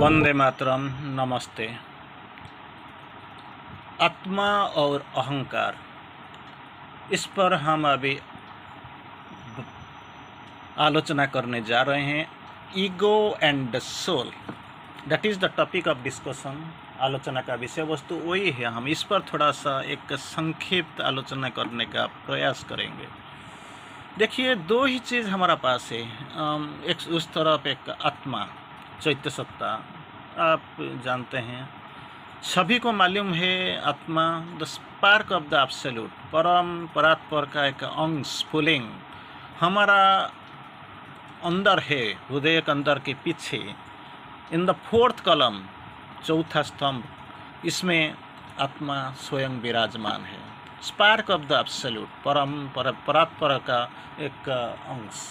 वंदे मातरम, नमस्ते। आत्मा और अहंकार, इस पर हम अभी आलोचना करने जा रहे हैं। Ego and soul that is the topic of discussion आलोचना का विषय वस्तु वही है। हम इस पर थोड़ा सा एक संक्षिप्त आलोचना करने का प्रयास करेंगे। देखिए, दो ही चीज़ हमारा पास है। एक उस तरफ़ एक आत्मा। चैत्य सत्ता आप जानते हैं। सभी को मालूम है, आत्मा the spark of the absolute, परम परात्पर का एक अंश फुलिंग हमारा अंदर है हृदय के अंदर के पीछे। इन द फोर्थ कलम, चौथा स्तंभ, इसमें आत्मा स्वयं विराजमान है। स्पार्क ऑफ़ द एब्सोल्यूट, परम पर, परात्पर का एक अंश।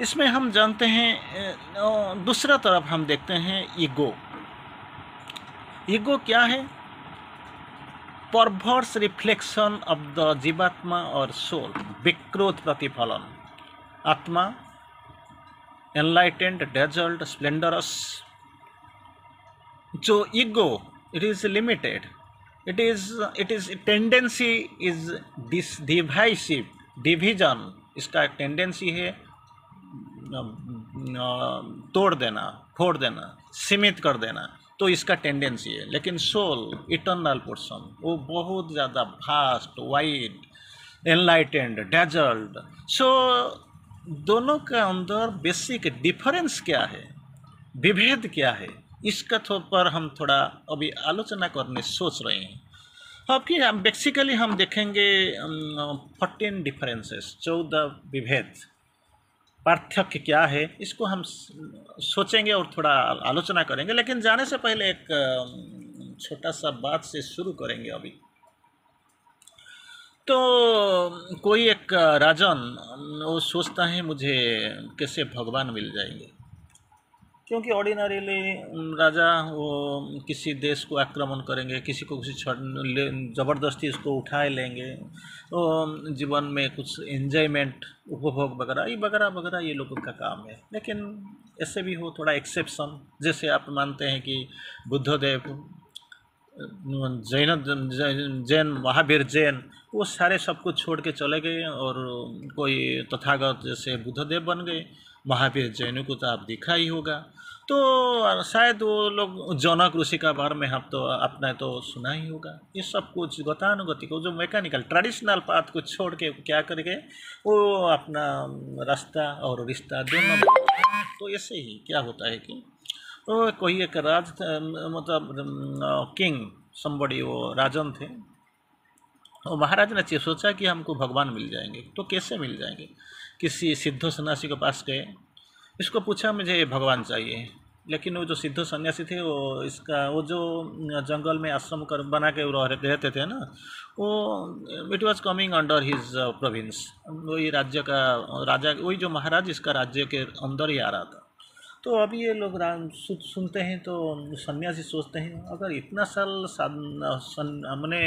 इसमें हम जानते हैं दूसरा तरफ़ हम देखते हैं ईगो। ईगो क्या है? परवर्स रिफ्लेक्शन ऑफ़ द जीवात्मा और सोल विक्रोध प्रतिफलन। आत्मा एनलाइटेंड डेजल्ट स्प्लेंडरस जो ego it is limited it is it is tendency is dis divisive division इसका एक टेंडेंसी है। तोड़ देना, फोड़ देना, सीमित कर देना तो इसका टेंडेंसी है। लेकिन सोल इटर्नल पोर्सन वो बहुत ज़्यादा fast wide enlightened dazzled so दोनों के अंदर बेसिक डिफरेंस क्या है? विभेद क्या है? इसका तो पर हम थोड़ा अभी आलोचना करने सोच रहे हैं। अब कि बेसिकली हम देखेंगे फोर्टीन डिफरेंसेस चौदह विभेद। पार्थक्य क्या है, इसको हम सोचेंगे और थोड़ा आलोचना करेंगे। लेकिन जाने से पहले एक छोटा सा बात से शुरू करेंगे अभी। तो कोई एक राजन वो सोचता है मुझे कैसे भगवान मिल जाएँगे। क्योंकि ऑर्डिनरीली राजा, वो किसी देश को आक्रमण करेंगे, किसी को किसी ज़बरदस्ती उसको उठाए लेंगे तो जीवन में कुछ एंजॉयमेंट उपभोग वगैरह, ये वगैरह वगैरह ये लोगों का काम है। लेकिन ऐसे भी हो, थोड़ा एक्सेप्शन जैसे आप मानते हैं कि बुद्धदेव जैन जैन, महावीर जैन, वो सारे सब कुछ छोड़ के चले गए और कोई तथागत जैसे बुद्धदेव बन गए। महावीर जैनों को तो आप दिखा ही होगा। तो शायद वो लोग जनक ऋषि का बारे में हम तो आपने तो सुना ही होगा। ये सब कुछ गतानुगति को जो मैकेनिकल ट्रेडिशनल पाथ को छोड़ के क्या करेंगे वो अपना रास्ता और रिश्ता दोनों तो ऐसे ही क्या होता है कि, वो कोई एक राज मतलब किंग संबड़ी वो राजन थे। और महाराज ने सोचा कि हमको भगवान मिल जाएँगे। तो कैसे मिल जाएँगे? किसी सिद्धो सन्यासी के पास गए। इसको पूछा, मुझे भगवान चाहिए। लेकिन वो जो सिद्धो सन्यासी थे, वो इसका, वो जो जंगल में आश्रम कर, बना के रहते थे ना, वो it was coming under his province वही राज्य का, राजा, वही जो महाराज, इसका राज्य के अंदर ही आ रहा था। तो अभी ये लोग सुनते हैं तो सन्यासी सोचते हैं, अगर इतना साल हमने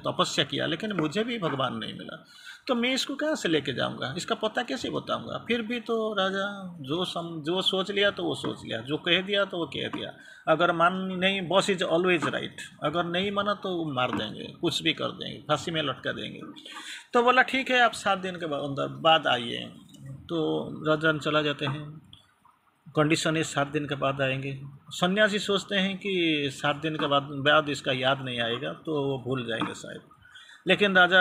तपस्या किया, लेकिन मुझे भी भगवान नहीं मिला। तो मैं इसको कहाँ से लेके जाऊँगा? इसका पता कैसे बताऊँगा? फिर भी तो राजा, जो सम, जो सोच लिया तो वो सोच लिया। जो कह दिया तो वो कह दिया। अगर मान नहीं बॉस इज़ ऑलवेज राइट अगर नहीं माना तो मार देंगे, कुछ भी कर देंगे, फांसी में लटका देंगे। तो बोला, ठीक है, आप सात दिन के अंदर, बाद आइए। तो राजा चला जाते हैं। कंडीशन है सात दिन के बाद आएँगे। सन्यासी सोचते हैं कि सात दिन के बाद बाद इसका याद नहीं आएगा तो वो भूल जाएँगे शायद। लेकिन राजा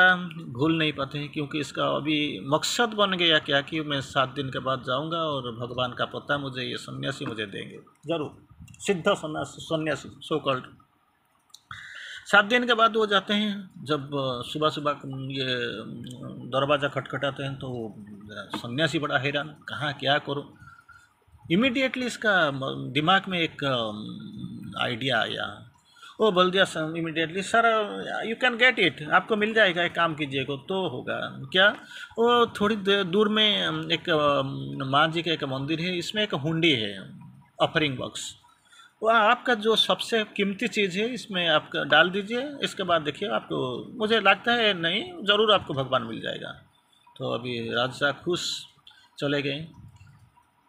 भूल नहीं पाते हैं क्योंकि इसका अभी मकसद बन गया क्या कि मैं सात दिन के बाद जाऊँगा और भगवान का पता मुझे, ये सन्यासी मुझे देंगे। ज़रूर। सिद्ध सन्यासी सन्यासी सो कल्ड सात दिन के बाद वो जाते हैं। जब सुबह सुबह ये दरवाज़ा खटखटाते हैं तो सन्यासी बड़ा हैरान, कहाँ, क्या करो? इमीडिएटली इसका दिमाग में एक आइडिया आया। वो बोल दिया immediately sir you can get it आपको मिल जाएगा, एक काम कीजिएगा तो होगा। क्या? वो थोड़ी दूर में, एक माँ जी का एक मंदिर है, इसमें एक हुंडी है ऑफरिंग बॉक्स वो आपका जो सबसे कीमती चीज़ है, इसमें आप डाल दीजिए, इसके बाद देखिए आपको, मुझे लगता है नहीं, ज़रूर आपको भगवान मिल जाएगा। तो अभी राजा खुश, चले गए।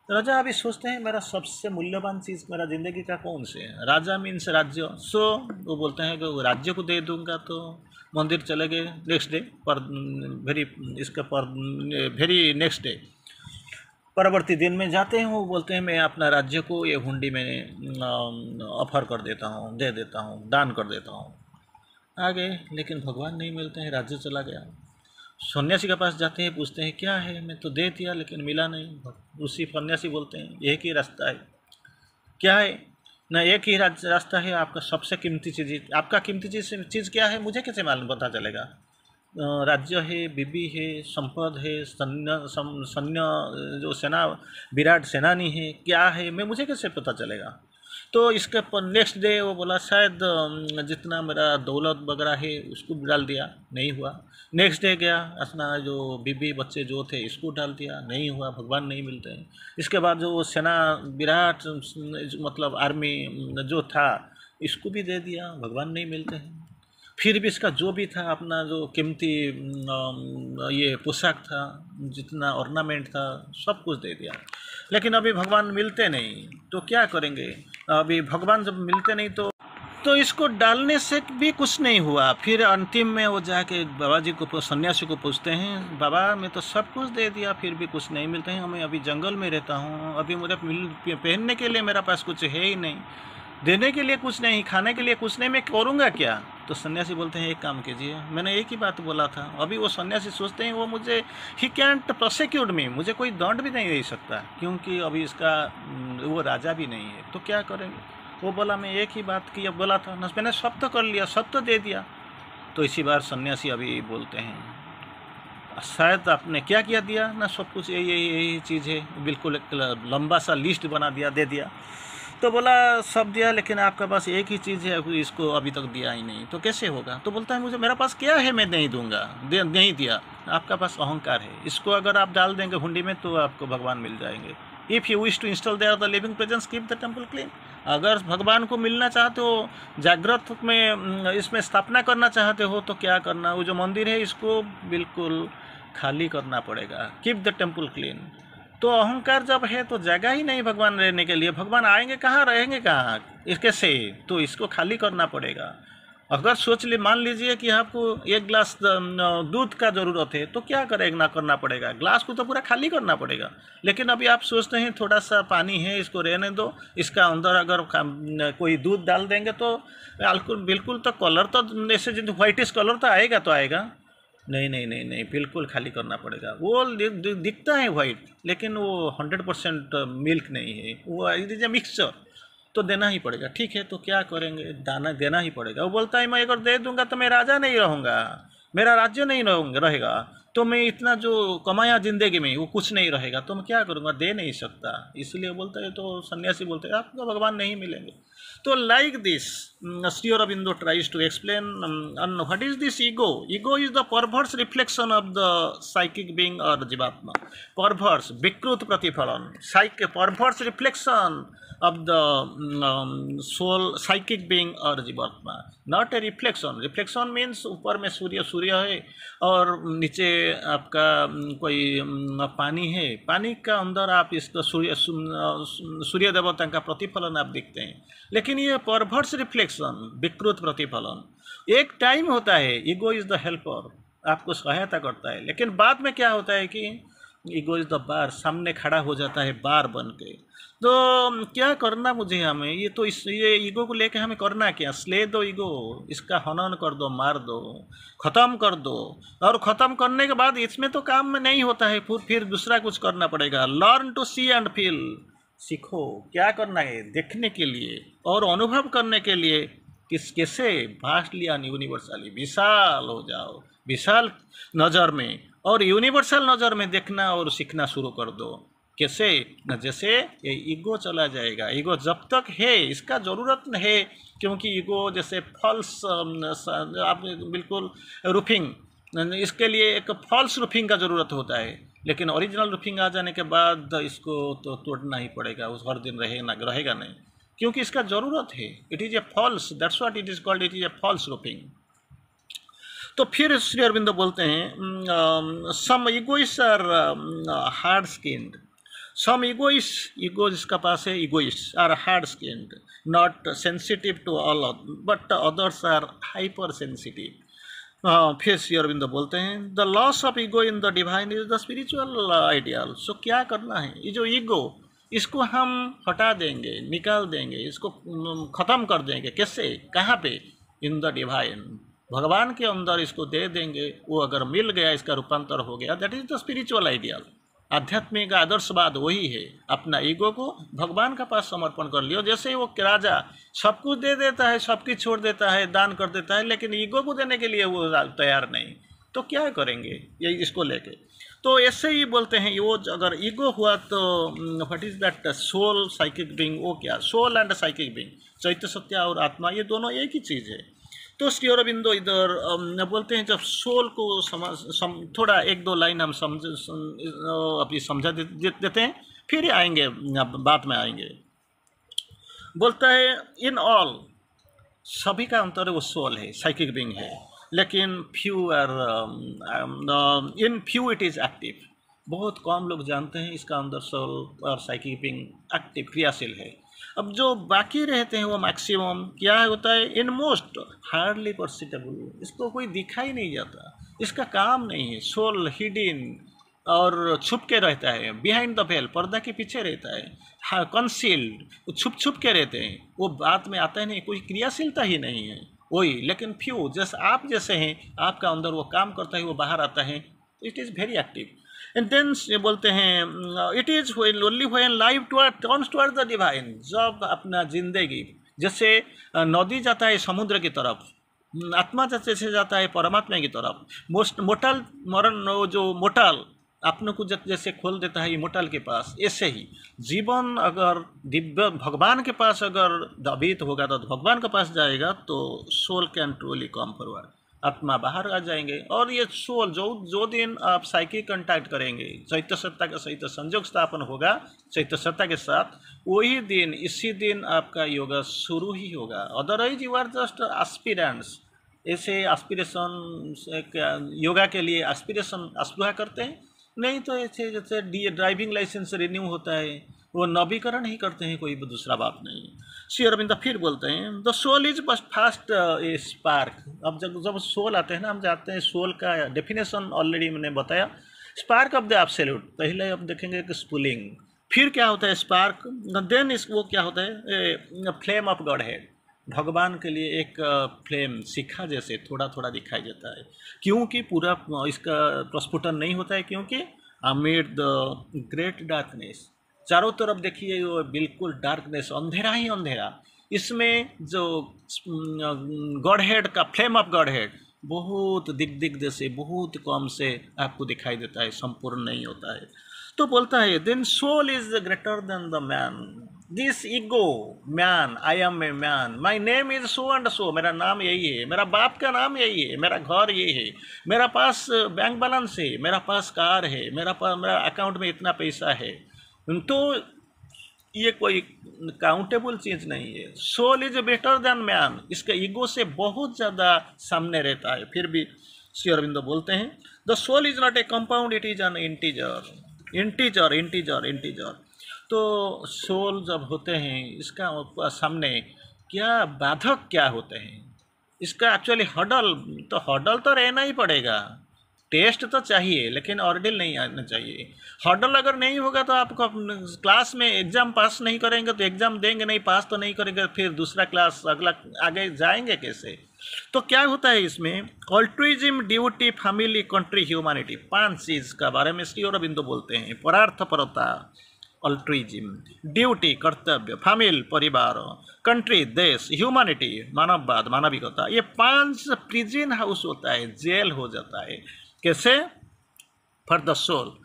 राजा अभी सोचते हैं मेरा सबसे मूल्यवान चीज़ मेरा ज़िंदगी का कौन से है? राजा मीन्स राज्य। सो वो बोलते हैं कि वो राज्य को दे दूँगा तो मंदिर चले गए नेक्स्ट डे पर वेरी इसका पर वेरी नेक्स्ट डे परवर्ती दिन में जाते हैं, वो बोलते हैं, मैं अपना राज्य को ये हुंडी में ऑफ़र कर देता हूँ, दे देता हूँ, दान कर देता हूँ। आगे, लेकिन भगवान नहीं मिलते हैं, राज्य चला गया। सन्यासी के पास जाते हैं, पूछते हैं, क्या है? मैं तो दे दिया, लेकिन मिला नहीं। उसी सन्यासी बोलते हैं, एक ही रास्ता है। क्या है? ना, एक ही रास्ता है, आपका सबसे कीमती चीज़, आपका कीमती चीज़ चीज़ क्या है? मुझे कैसे मालूम? पता चलेगा। राज्य है, बीबी है, संपद है, सन्य सन्य, जो सेना, विराट सेनानी है, क्या है? मैं, मुझे कैसे पता चलेगा? तो इसके नेक्स्ट डे वो बोला, शायद जितना मेरा दौलत वगैरह है, उसको भी डाल दिया। नहीं हुआ। नेक्स्ट डे गया, अपना जो बीबी बच्चे जो थे, इसको डाल दिया। नहीं हुआ, भगवान नहीं मिलते हैं। इसके बाद जो सेना, विराट मतलब आर्मी जो था, इसको भी दे दिया, भगवान नहीं मिलते हैं। फिर भी इसका जो भी था, अपना जो कीमती ये पोशाक था, जितना ऑर्नामेंट था, सब कुछ दे दिया। लेकिन अभी भगवान मिलते नहीं तो क्या करेंगे? अभी भगवान जब मिलते नहीं तो तो इसको डालने से भी कुछ नहीं हुआ। फिर अंतिम में वो जाके बाबा जी को सन्यासी को पूछते हैं, बाबा, मैं तो सब कुछ दे दिया, फिर भी कुछ नहीं मिलते हैं। मैं अभी जंगल में रहता हूँ। अभी मुझे पहनने के लिए मेरा पास कुछ है ही नहीं। देने के लिए कुछ नहीं, खाने के लिए कुछ नहीं, मैं करूँगा क्या? तो सन्यासी बोलते हैं, एक काम कीजिए। मैंने एक ही बात बोला था। अभी वो सन्यासी सोचते हैं, वो मुझे ही कैंट प्रोसिक्यूट मी मुझे कोई दंड भी नहीं दे सकता, क्योंकि अभी इसका वो राजा भी नहीं है। तो क्या करेंगे वो बोला, मैं एक ही बात की अब बोला था ना मैंने सब तो कर लिया, सब तो दे दिया। तो इसी बार सन्यासी अभी बोलते हैं, शायद आपने क्या किया दिया? ना, सब कुछ यही यही चीज़ है। बिल्कुल एक लंबा सा लिस्ट बना दिया, दे दिया। तो बोला, सब दिया, लेकिन आपका पास एक ही चीज़ है इसको अभी तक दिया ही नहीं। तो कैसे होगा? तो बोलता है, मुझे, मेरा पास क्या है, मैं नहीं दूँगा। दे, नहीं दिया। आपका पास अहंकार है। इसको अगर आप डाल देंगे हुंडी में तो आपको भगवान मिल जाएँगे। If you wish to install there the living presence keep the temple clean अगर भगवान को मिलना चाहते हो, जागृत में इसमें स्थापना करना चाहते हो तो क्या करना? वो जो मंदिर है, इसको बिल्कुल खाली करना पड़ेगा। कीप द टेंपल क्लीन तो अहंकार जब है तो जगह ही नहीं भगवान रहने के लिए। भगवान आएँगे कहाँ? रहेंगे कहाँ? इसके से तो इसको खाली करना पड़ेगा। अगर सोच ले, मान लीजिए कि आपको एक गिलास दूध का ज़रूरत है तो क्या करेगा ना करना पड़ेगा। ग्लास को तो पूरा खाली करना पड़ेगा। लेकिन अभी आप सोचते हैं, थोड़ा सा पानी है, इसको रहने दो। इसका अंदर अगर कोई दूध डाल देंगे तो बिल्कुल तो कलर तो ऐसे जो वाइटिश कलर तो आएगा तो आएगा। नहीं नहीं नहीं नहीं, बिल्कुल खाली करना पड़ेगा। वो दिखता है वाइट लेकिन वो हंड्रेड परसेंट मिल्क नहीं है। वो इट इज़ मिक्सचर तो देना ही पड़ेगा। ठीक है तो क्या करेंगे? दाना देना ही पड़ेगा। वो बोलता है, मैं अगर दे दूँगा तो मैं राजा नहीं रहूँगा। मेरा राज्य नहीं रहेगा तो मैं इतना जो कमाया ज़िंदगी में, वो कुछ नहीं रहेगा। तो मैं क्या करूँगा? दे नहीं सकता। इसलिए बोलता है तो सन्यासी बोलते हैं, आपको भगवान नहीं मिलेंगे। तो like this Shri Aurobindo tries to explain what is this ego ego is the perverse reflection of the psychic being और जीवात्मा परभर्स विकृत प्रतिफलन psyche perverse reflection of the um, soul psychic being or जीवात्मा not a reflection reflection means ऊपर में सूर्य सूर्य है और नीचे आपका कोई पानी है पानी का अंदर आप इसका सूर्य सूर्य देवता का प्रतिफलन आप देखते हैं लेकिन ये परभर्स रिफ्लेक्शन विकृत प्रतिफलन। एक टाइम होता है ईगो इज़ द हेल्पर आपको सहायता करता है। लेकिन बाद में क्या होता है कि ईगो इज़ द बार सामने खड़ा हो जाता है बार बन के। तो क्या करना मुझे हमें? ये तो इस, ये ईगो को लेके हमें करना क्या? स्ले दो ईगो इसका हनन कर दो, मार दो, ख़त्म कर दो। और ख़त्म करने के बाद इसमें तो काम में नहीं होता है, फिर फिर दूसरा कुछ करना पड़ेगा। Learn to see and feel सीखो, क्या करना है देखने के लिए और अनुभव करने के लिए किस कैसे भास्ट लिया यूनिवर्सली विशाल हो जाओ, विशाल नज़र में और यूनिवर्सल नज़र में देखना और सीखना शुरू कर दो। कैसे? न जैसे ये ईगो चला जाएगा। ईगो जब तक है, इसका ज़रूरत है, क्योंकि ईगो जैसे फॉल्स आप बिल्कुल रूफिंग इसके लिए एक फॉल्स रूफिंग का ज़रूरत होता है। लेकिन ओरिजिनल रूफिंग आ जाने के बाद इसको तो तोड़ना ही पड़ेगा, उस हर दिन रहेगा रहेगा नहीं। क्योंकि इसका ज़रूरत है। It is a false that's what it is called it is a false roofing तो फिर श्री अरविंदो बोलते हैं some egos are hard skinned some egos ego जिसका पास है egos are hard skinned not sensitive to all but others are hyper sensitive Shri Aurobindo बोलते हैं the loss of ego in the divine is the spiritual ideal so क्या करना है? ये जो ईगो इसको हम हटा देंगे, निकाल देंगे, इसको ख़त्म कर देंगे। कैसे? कहाँ पे? इन द डिवाइन भगवान के अंदर इसको दे देंगे। वो अगर मिल गया, इसका रूपांतर हो गया। That is the spiritual ideal आध्यात्मिक आदर्शवाद, वही है। अपना ईगो को भगवान के पास समर्पण कर लियो। जैसे वो राजा सब कुछ दे देता है, सब कुछ छोड़ देता है, दान कर देता है, लेकिन ईगो को देने के लिए वो तैयार नहीं। तो क्या करेंगे? ये इसको लेके। तो ऐसे ही बोलते हैं वो अगर ईगो हुआ तो what is that soul psychic being वो क्या? सोल एंड साइकिक बिंग चैत्य सत्य और आत्मा, ये दोनों एक ही चीज़ है। तो श्री अरबिंदो इधर बोलते हैं जब सोल को समझ सम, थोड़ा एक दो लाइन हम समझ अपनी समझा दे, दे, देते हैं फिर आएँगे बात में आएँगे। बोलता है इन ऑल सभी का अंतर वो सोल है साइकिक बिंग है लेकिन few are in few it is active बहुत कम लोग जानते हैं इसका अंदर सोल और साइकिक बिंग एक्टिव क्रियाशील है। अब जो बाकी रहते हैं वो मैक्सिमम क्या होता है? इन मोस्ट हार्डली परसिटेबल इसको कोई दिखाई नहीं जाता। इसका काम नहीं है। सोल हिडिन और छुप के रहता है। बिहाइंड द वेल पर्दा के पीछे रहता है। हाँ कंसील्ड वो छुप छुप के रहते हैं। वो बात में आता ही नहीं, कोई क्रियाशीलता ही नहीं है। वही, लेकिन फ्यू जैसे आप जैसे हैं, आपका अंदर वो काम करता है, वो बाहर आता है। It is very active and then ये बोलते हैं it is only when life toward turns toward the divine जब अपना ज़िंदगी, जैसे नदी जाता है समुद्र की तरफ़ आत्मा जैसे जाता है परमात्मा की तरफ़, मोस्ट, मोटल मरण जो मोटल अपने को जैसे खोल देता है मोटल के पास, ऐसे ही, जीवन अगर दिव्य, भगवान के पास अगर दबित होगा तो भगवान के पास जाएगा तो soul can truly come forward आत्मा बाहर आ जाएँगे। और ये सोल, जो जो दिन आप साइकिल कंटैक्ट करेंगे चैत्य सत्ता का सहित संयोग स्थापन होगा चैत्य सत्ता के साथ, वही दिन, इसी दिन आपका योगा शुरू ही होगा। Otherwise you are just aspirants ऐसे एस्पिरेशन योगा के लिए एस्पिरेशन अस्पृहा करते हैं। नहीं तो ऐसे जैसे डी ड्राइविंग लाइसेंस रिन्यू होता है। वो नवीकरण ही करते हैं, कोई दूसरा बात नहीं। श्री अरविंद फिर बोलते हैं द सोल इज़ बस फास्ट ए स्पार्क अब जब जब सोल आते हैं ना, हम जानते हैं सोल का डेफिनेशन ऑलरेडी मैंने बताया। स्पार्क ऑफ़ द एब्सोल्यूट पहले अब देखेंगे कि स्पुलिंग फिर क्या होता है स्पार्क देन इस वो क्या होता है? फ्लेम ऑफ़ गॉड हेड भगवान के लिए एक फ्लेम शिखा जैसे थोड़ा थोड़ा दिखाई देता है। क्योंकि पूरा, इसका, प्रस्फुटन नहीं होता है, क्योंकि अमिड द ग्रेट डार्कनेस चारों तरफ़ देखिए वो बिल्कुल डार्कनेस अंधेरा ही अंधेरा। इसमें जो गॉड हेड का फ्लेम ऑफ़ गॉड हेड बहुत दिग दिग जैसे बहुत कम से आपको दिखाई देता है, संपूर्ण नहीं होता है। तो बोलता है then soul is greater than the man this ego man I am a man my name is so and so मेरा नाम यही है। मेरा बाप का नाम यही है। मेरा घर ये है। मेरा पास बैंक बैलेंस है। मेरा पास कार है। मेरा पास मेरा अकाउंट में इतना पैसा है। तो ये कोई काउंटेबल चीज़ नहीं है। Soul is better than man इसका ईगो से बहुत ज़्यादा सामने रहता है। फिर भी श्री अरविंदो बोलते हैं the soul is not a compound it is an integer integer integer integer तो सोल जब होते हैं, इसका सामने क्या बाधक क्या होते हैं? इसका एक्चुअली हडल तो हडल तो रहना ही पड़ेगा। टेस्ट तो चाहिए, लेकिन ऑर्डिल नहीं आना चाहिए। हॉर्डल अगर नहीं होगा तो आपको क्लास में एग्ज़ाम पास नहीं करेंगे तो एग्ज़ाम देंगे नहीं, पास तो नहीं करेंगे, फिर दूसरा क्लास, अगला, आगे जाएँगे कैसे? तो क्या होता है इसमें? Altruism duty, family, country, humanity, पाँच चीज़ का बारे में श्री अरबिंदो बोलते हैं। परार्थ, परता ऑल्ट्रिज्म ड्यूटी, कर्तव्य, फैमिल, परिवार, कंट्री, देश, ह्यूमैनिटी, मानववाद, मानविकता, ये पाँच प्रिजन हाउस होता है, जेल हो जाता है। कैसे? फॉर द सोल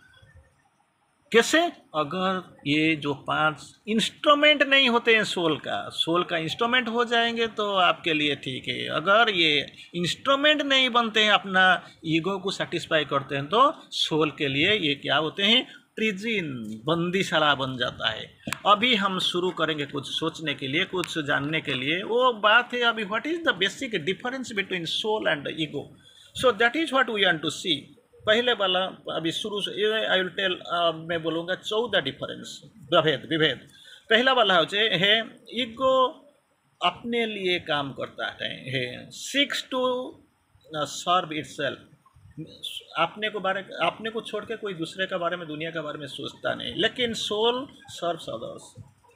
कैसे? अगर ये जो पाँच इंस्ट्रूमेंट नहीं होते हैं सोल का सोल का इंस्ट्रूमेंट हो जाएँगे तो आपके लिए ठीक है। अगर ये इंस्ट्रूमेंट नहीं बनते हैं, अपना ईगो को सेटिस्फाई करते हैं तो सोल के लिए ये क्या होते हैं? प्रिजिन बंदीशाला बन जाता है। अभी हम शुरू करेंगे कुछ सोचने के लिए, कुछ जानने के लिए। वो बात है अभी what is the basic difference between soul and ego so that is what we want to see पहले वाला, अभी शुरू से आई विल टेल मैं बोलूँगा चौदह डिफरेंस विभेद विभेद। पहला वाला हो, है ईगो अपने लिए काम करता है six to serve itself अपने को बारे, अपने को छोड़ के कोई दूसरे के बारे में, दुनिया के बारे में सोचता नहीं। लेकिन सोल सर्व अदर्स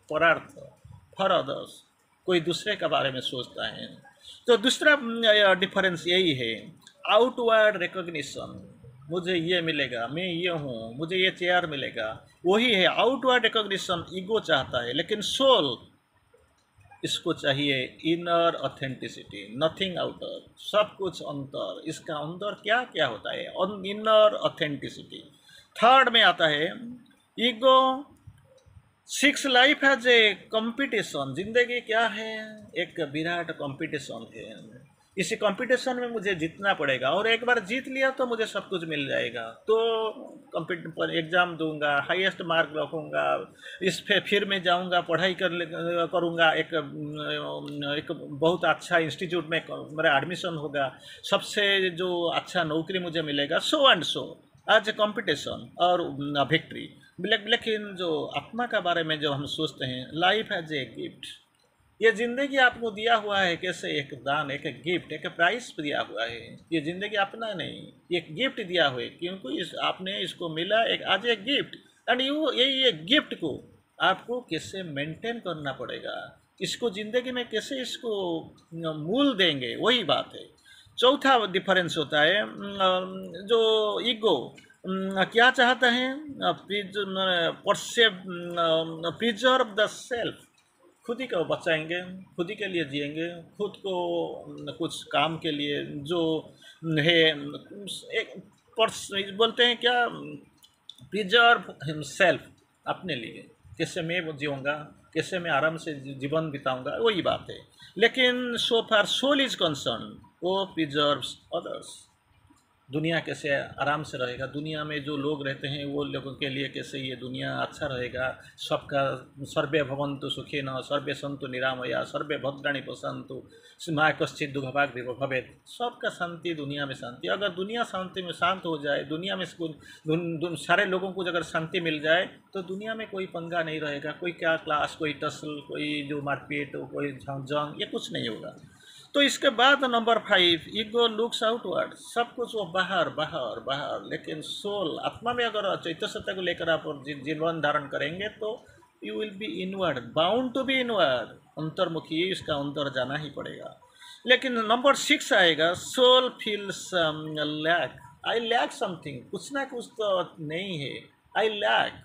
परार्थ फॉर अदर्स कोई दूसरे के बारे में सोचता है। तो दूसरा डिफरेंस यही है आउटवर्ड रिकोगनिशन मुझे ये मिलेगा, मैं ये हूँ, मुझे ये चेयर मिलेगा। वही है आउटवर्ड रिकोगनिशन ईगो चाहता है, लेकिन सोल इसको चाहिए इनर ऑथेंटिसिटी नथिंग आउटर सब कुछ अंतर। इसका अंतर क्या क्या होता है? इनर ऑथेंटिसिटी थर्ड में आता है ego seeks life has a competition ज़िंदगी क्या है? एक विराट कंपटीशन है। इसी कंपटीशन में मुझे जीतना पड़ेगा। और एक बार जीत लिया तो मुझे सब कुछ मिल जाएगा। तो एग्ज़ाम दूँगा हाईएस्ट मार्क रखूँगा, इस फिर मैं जाऊँगा, पढ़ाई कर करूँगा, एक एक बहुत अच्छा इंस्टीट्यूट में मेरा एडमिशन होगा। सबसे जो अच्छा नौकरी मुझे मिलेगा so and so as a competition और विक्ट्री लेकिन जो आत्मा का बारे में जो हम सोचते हैं लाइफ एज ए गिफ्ट ये ज़िंदगी आपको दिया हुआ है कैसे? एक दान, एक गिफ्ट एक प्राइस दिया हुआ है। ये ज़िंदगी अपना नहीं, एक गिफ्ट दिया हुआ है। क्योंकि इस, आपने इसको मिला एक, आज एक गिफ्ट एंड यू ये ये गिफ्ट को आपको कैसे मेंटेन करना पड़ेगा? इसको ज़िंदगी में कैसे इसको मूल देंगे? वही बात है। चौथा डिफरेंस होता है जो ईगो क्या चाहता है? प्रिजर्व द सेल्फ खुद ही को बचाएँगे, खुद ही के लिए जिएँगे, खुद को कुछ काम के लिए जो है, एक पर्स बोलते हैं क्या प्रिजर्व हिमसेल्फ अपने लिए। कैसे मैं जीऊँगा, कैसे मैं आराम से जीवन बिताऊँगा, वही बात है। लेकिन so far soul is concern वो प्रिजर्व्स अदर्स दुनिया कैसे आराम से रहेगा? दुनिया में जो लोग रहते हैं वो लोगों के लिए कैसे ये दुनिया अच्छा रहेगा? सबका सर्वे भवंतु सुखी न सर्वे संतु निरामया सर्वे भद्राणी पसंतु माँ कश्चित दुखभाग भवेद सबका शांति दुनिया में शांति। अगर दुनिया शांति में शांत हो जाए दुनिया में दुन, दुन, सारे लोगों को अगर शांति मिल जाए तो दुनिया में कोई पंगा नहीं रहेगा। कोई क्या क्लास कोई टसल कोई जो मारपीट कोई जंग ये कुछ नहीं होगा। तो इसके बाद number five ego looks outward सब कुछ वो बाहर बाहर बाहर, लेकिन सोल आत्मा में अगर चैत्य सत्ता को लेकर आप जीवन धारण करेंगे तो you will be inward bound to be inward अंतर्मुखी, इसका अंतर जाना ही पड़ेगा। लेकिन नंबर सिक्स आएगा soul feels lack I lack something कुछ ना कुछ तो नहीं है। आई लैक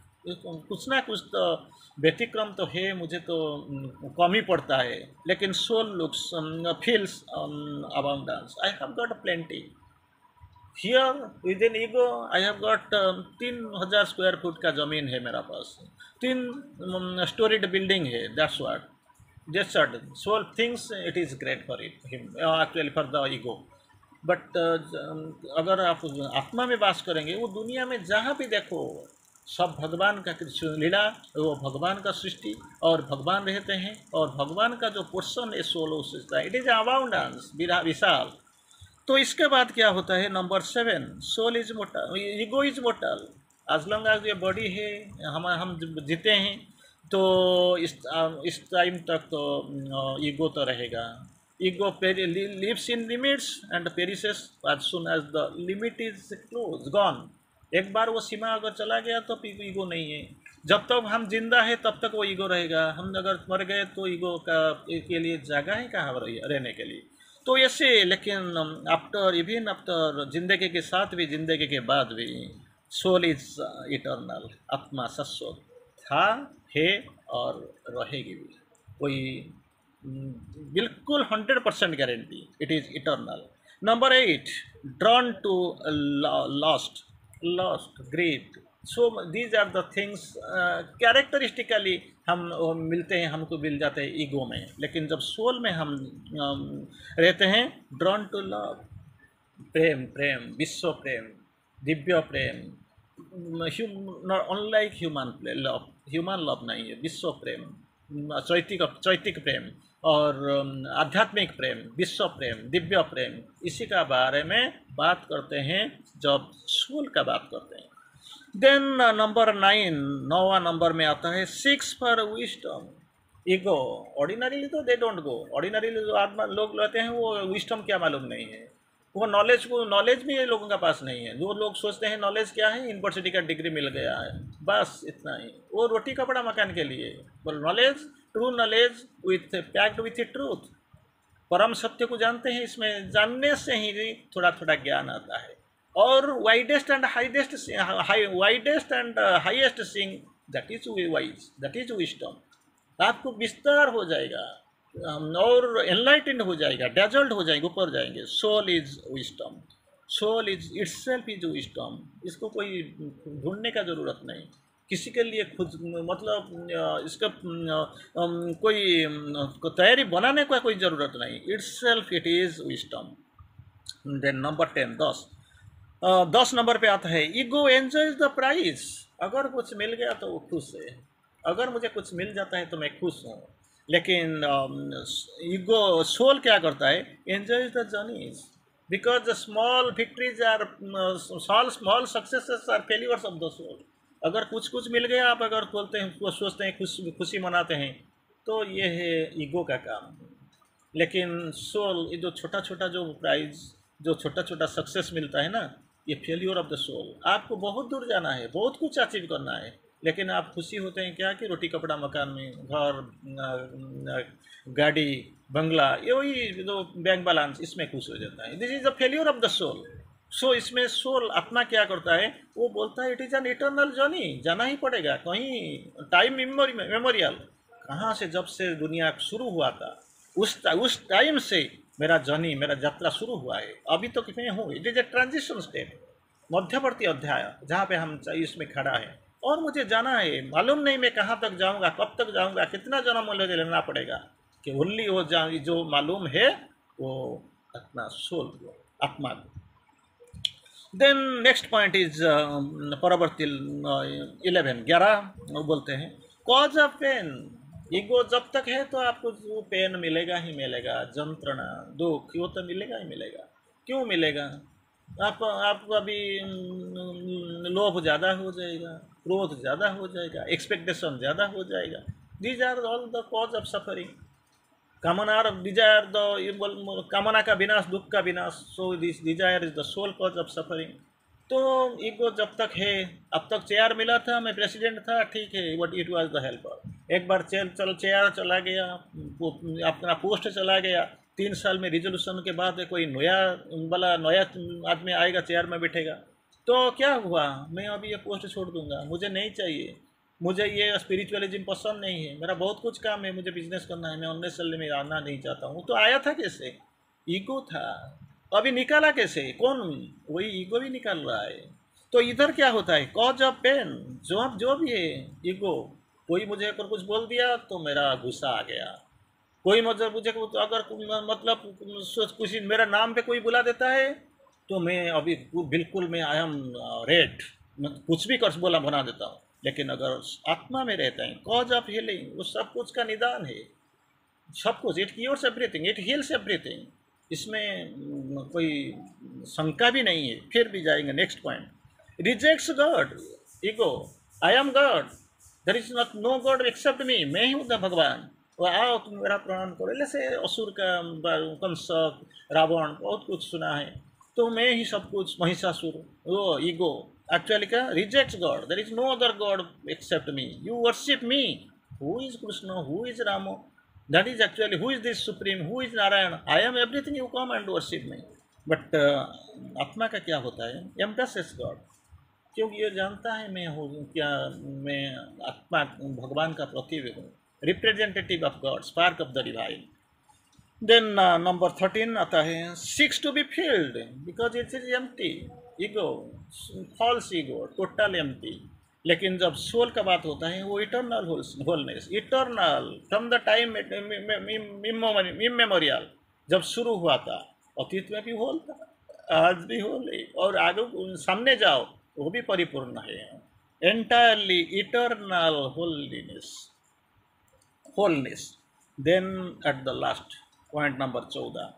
कुछ ना कुछ तो व्यतिक्रम तो है, मुझे तो कम ही पड़ता है। लेकिन soul looks feels abundance I have got plenty here within ego I have got तीन हज़ार स्क्वायर फुट का ज़मीन है मेरा पास। तीन स्टोरीड बिल्डिंग है that's what just sudden soul thinks it is great for it him actually for the ego but अगर आप आत्मा में वास करेंगे, वो दुनिया में जहाँ भी देखो सब भगवान का कृष्ण लीला, वो भगवान का सृष्टि और भगवान रहते हैं और भगवान का जो पोर्सन है सोलो सृष्टा इट इज़ अबाउंडेंस विशाल। तो इसके बाद क्या होता है? Number seven soul is mortal ego is mortal as long as ये बॉडी है, हम हम जीते हैं तो इस इस टाइम तक तो ईगो तो रहेगा। Ego lives in limits and perishes as soon as the limit is close gone एक बार वो सीमा अगर चला गया तो ईगो नहीं है। जब तक हम ज़िंदा है, तब तक वो ईगो रहेगा। हम अगर मर गए तो ईगो का के लिए जगह है कहाँ रहने के लिए? तो ऐसे, लेकिन आफ्टर इवन आफ्टर ज़िंदगी के साथ भी, ज़िंदगी के बाद भी सोल इज़ इटर्नल आत्मा शाश्वत था, है और रहेगी भी। कोई बिल्कुल hundred percent guarantee it is eternal number eight drawn to lost lost greed so these are the things characteristically हम मिलते हैं, हमको मिल जाते हैं ईगो में। लेकिन जब सोल में हम रहते हैं ड्रॉन टू लव प्रेम प्रेम, विश्व प्रेम, दिव्य प्रेम unlike human love human love नहीं है, विश्व प्रेम। चैतिक चैतिक प्रेम और आध्यात्मिक प्रेम, विश्व प्रेम, दिव्य प्रेम, इसी का बारे में बात करते हैं जब स्कूल का बात करते हैं। देन नंबर नाइन नौवा नंबर में आता है seeks for wisdom ego ordinarily तो दे डोंट गो ऑर्डिनरीली जो आत्मा लोग लेते हैं, वो विस्टम क्या मालूम नहीं है। वो नॉलेज को नॉलेज भी ये लोगों के पास नहीं है। जो लोग सोचते हैं नॉलेज क्या है? यूनिवर्सिटी का डिग्री मिल गया है। बस इतना ही। वो रोटी कपड़ा मकान के लिए। बोल knowledge true knowledge with packed with truth परम सत्य को जानते हैं, इसमें जानने से ही थोड़ा थोड़ा ज्ञान आता है। और widest and highest widest and highest thing that is wise that is wisdom आपको विस्तार हो जाएगा। और एनलाइटेंड हो जाएगा डेजल्ट हो जाएँगे, ऊपर जाएँगे। Soul is wisdom soul is itself is wisdom इसको कोई ढूँढने का ज़रूरत नहीं। किसी के लिए खुद मतलब इसका कोई तैयारी बनाने का कोई ज़रूरत नहीं। Itself it is wisdom then number ten दस दस नंबर पे आता है ईगो एंजॉयज द प्राइज अगर कुछ मिल गया तो वो खुश है। अगर मुझे कुछ मिल जाता है तो मैं खुश हूँ। लेकिन ईगो सोल क्या करता है? Enjoy the journeys because the small victories are small small successes are failures of the soul अगर कुछ कुछ मिल गया, आप अगर बोलते हैं सोचते हैं, खुश, खुशी मनाते हैं तो ये है ईगो का काम। लेकिन सोल ये जो छोटा छोटा जो प्राइज जो छोटा छोटा सक्सेस मिलता है ना, ये फेलियर ऑफ़ द सोल आपको बहुत दूर जाना है, बहुत कुछ अचीव करना है। लेकिन आप खुशी होते हैं क्या कि रोटी कपड़ा मकान में, घर गाड़ी, बंगला, ये वही जो बैंक बैलेंस इसमें खुश हो जाता है। This is the failure of the soul so इसमें सोल आत्मा क्या करता है? वो बोलता है it is an eternal journey जाना ही पड़ेगा, कहीं टाइम मेमोरी मेमोरियल कहाँ से, जब से दुनिया शुरू हुआ था, उस उस टाइम से मेरा जर्नी मेरा यात्रा शुरू हुआ है। अभी तो मैं हूँ it is a transition step मध्यवर्ती अध्याय, जहाँ पे हम, इसमें खड़ा है। और मुझे जाना है। मालूम नहीं मैं कहाँ तक जाऊँगा, कब तक जाऊँगा, कितना जन्म मुझे लेना पड़ेगा। कि ओनली वो जा जो मालूम है, वो अपना सोल को देन नेक्स्ट पॉइंट इज़ परवर्ती इलेवन ग्यारह बोलते हैं। कॉज ऑफ़ पेन ईगो जब तक है तो आपको वो पेन मिलेगा ही मिलेगा। जंत्रणा, दुख, वो तो मिलेगा ही मिलेगा। क्यों मिलेगा? आप आप अभी लोभ ज़्यादा हो जाएगा। क्रोध ज़्यादा हो जाएगा एक्सपेक्टेशन ज़्यादा हो जाएगा। These are all the cause of suffering कामना डिज़ायर द कामना का विनाश, दुख का विनाश so this desire is the soul cause of suffering तो ईगो जब तक है, अब तक चेयर मिला था, मैं प्रेसिडेंट था, ठीक है but it was the helper एक बार चेयर चल चेयर चला गया, अपना पोस्ट चला गया। तीन साल में रिजोल्यूशन के बाद कोई नया वाला नया आदमी आएगा चेयर में बैठेगा। तो क्या हुआ? मैं अभी ये पोस्ट छोड़ दूँगा। मुझे नहीं चाहिए। मुझे ये स्पिरिचुअलिज्म पसंद नहीं है। मेरा बहुत कुछ काम है, मुझे बिज़नेस करना है। मैं अननेसरली में आना नहीं चाहता हूँ। तो आया था कैसे? ईगो था। अभी निकाला कैसे? कौन? वही ईगो भी निकाल रहा है। तो इधर क्या होता है? कॉज ऑफ़ पेन जो जो भी है। ईगो कोई मुझे अगर कुछ बोल दिया तो मेरा गुस्सा आ गया। कोई मुझे मुझे कुछ अगर मतलब कुछ मेरा नाम पे कोई बुला देता है तो मैं अभी बिल्कुल मैं आई एम रेड कुछ भी कर, बोला, बना देता हूँ। लेकिन अगर आत्मा में रहता है कॉज ऑफ़ हीलिंग वो सब कुछ का निदान है। सब कुछ it cures everything it heals everything इसमें कोई शंका भी नहीं है। फिर भी जाएँगे next point rejects god ego I am god there is not no god except me मैं ही हूँ भगवान। वो आओ, तुम मेरा प्रणाम करो। जैसे असुर का कंस रावण, बहुत कुछ सुना है। तो मैं ही सब कुछ महिषासुर वो ईगो एक्चुअली क्या? Rejects god there is no other god except me you worship me who is Krishna who is Rama that is actually, who is this supreme? Who is narayan? I am everything. You come and worship me. But आत्मा का क्या होता है? एम्प्रेसेस God क्योंकि ये जानता है मैं हूँ, क्या मैं आत्मा, भगवान का प्रतिबिंब हूँ। Representative of god spark of the divine then number thirteen आता है seeks to be filled because it is empty ego false ego total empty लेकिन जब सोल का बात होता है, वो eternal wholeness eternal from the time immemorial जब शुरू हुआ था, अतीत में भी होल था, आज भी होल है, और आगे सामने जाओ, वो भी परिपूर्ण है। Entirely eternal holiness wholeness then at the last point number चौदह।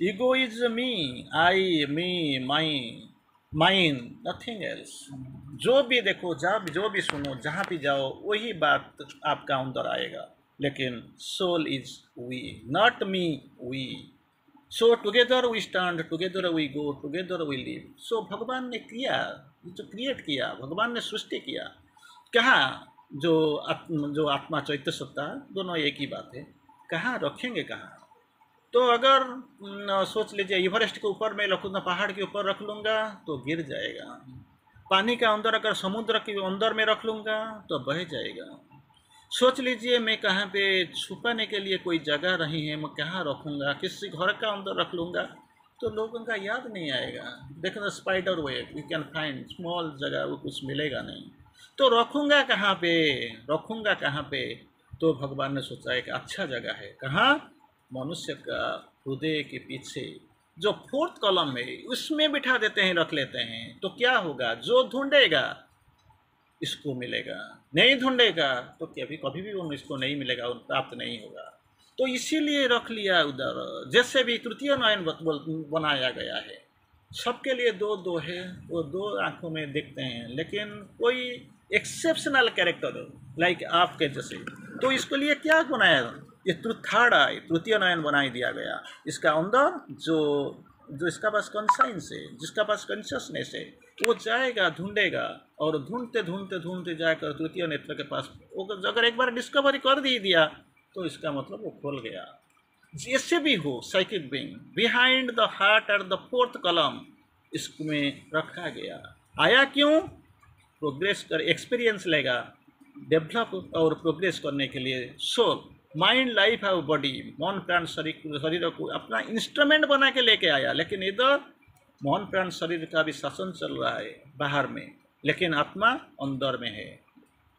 Ego is me I me my mine nothing else जो भी देखो जहाँ जो भी सुनो, जहाँ भी जाओ, वही बात आपका अंदर आएगा। लेकिन soul is we not me we so together we stand together we go together we live so भगवान ने किया जो क्रिएट किया, भगवान ने सृष्टि किया। कहाँ, जो आत्म, जो आत्मा चैत्य सत्ता दोनों एक ही बात है। कहाँ, रखेंगे कहाँ? तो अगर सोच लीजिए एवरेस्ट के ऊपर मैं रखूँगा पहाड़ के ऊपर रख लूँगा तो गिर जाएगा। पानी के अंदर अगर समुद्र के अंदर में रख लूँगा तो बह जाएगा। सोच लीजिए, मैं कहाँ पे छुपाने के लिए कोई जगह नहीं है, मैं कहाँ रखूँगा, किसी घर का अंदर रख लूँगा तो लोगों का याद नहीं आएगा। देखो spider web you can find small जगह, वो कुछ मिलेगा नहीं। तो रखूँगा कहाँ पे? रखूँगा कहाँ पे? तो भगवान ने सोचा, एक अच्छा जगह है। कहाँ? मनुष्य का हृदय के पीछे जो फोर्थ कॉलम है, उसमें बिठा देते हैं, रख लेते हैं। तो क्या होगा? जो ढूंढेगा, इसको मिलेगा। नहीं ढूंढेगा तो कभी कभी भी वो इसको नहीं मिलेगा और प्राप्त नहीं होगा। तो इसीलिए रख लिया उधर। जैसे भी तृतीय नयन बनाया गया है, सबके लिए दो दो है, वो दो आँखों में देखते हैं, लेकिन कोई एक्सेप्शनल कैरेक्टर लाइक आपके जैसे। तो इसके लिए क्या बनाया? ये आई तृतीय नयन बनाई दिया गया। इसका अंदर जो जो इसका पास कॉन्साइंस है, जिसका पास कॉन्शियसनेस है, वो जाएगा, ढूंढेगा और ढूंढते ढूंढते ढूंढते जाकर तृतीय नेत्र के पास वो अगर एक बार डिस्कवरी कर दी दिया तो इसका मतलब वो खोल गया। जैसे भी हो psychic being behind the heart at the fourth column इसमें रखा गया। आया क्यों? प्रोग्रेस कर एक्सपीरियंस लेगा डेवलप और प्रोग्रेस करने के लिए सोल माइंड लाइफ है बॉडी मन प्राण शरीर शरीर को अपना इंस्ट्रूमेंट बना के लेके आया लेकिन इधर मन प्राण शरीर का भी शासन चल रहा है बाहर में लेकिन आत्मा अंदर में है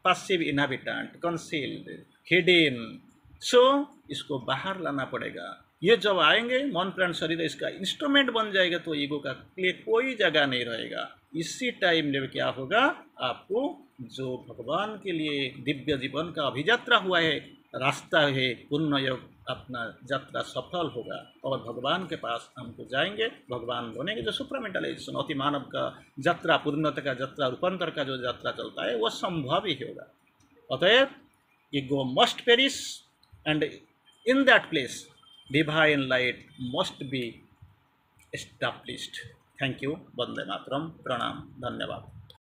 passive inhabitant concealed hidden so इसको बाहर लाना पड़ेगा ये जब आएँगे मन प्राण शरीर इसका इंस्ट्रूमेंट बन जाएगा तो ईगो का लिए कोई जगह नहीं रहेगा इसी टाइम में क्या होगा आपको जो भगवान के लिए दिव्य जीवन का अभियात्रा हुआ है रास्ता है पूर्ण योग अपना यात्रा सफल होगा और भगवान के पास हमको जाएँगे। भगवान बनेंगे जो सुप्रामेंटलाइजेशन अति मानव का यात्रा पूर्णता का यात्रा रूपांतर का जो यात्रा चलता है वह संभव ही होगा। अतएव ego must perish and in that place divine light must be established thank you वंदे मातरम प्रणाम धन्यवाद